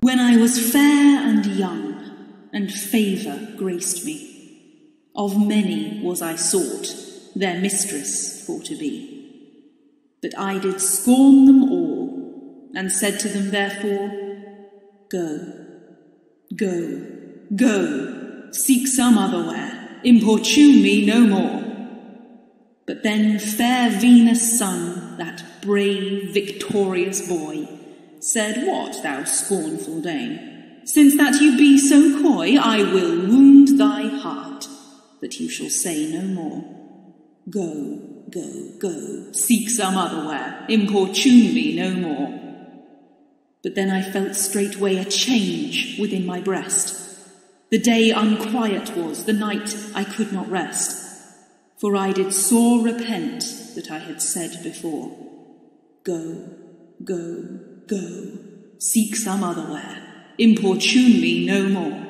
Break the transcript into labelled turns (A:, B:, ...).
A: When I was fair and young, and favour graced me, of many was I sought, their mistress for to be. But I did scorn them all, and said to them therefore, Go, go, go, seek some otherwhere, importune me no more. But then fair Venus' son, that brave, victorious boy, said, What, thou scornful dame? Since that you be so coy, I will wound thy heart, that you shall say no more. Go, go, go, seek some other where, importune me no more. But then I felt straightway a change within my breast. The day unquiet was, the night I could not rest. For I did sore repent that I had said before, Go, go, go, seek some other otherwhere, importune me no more.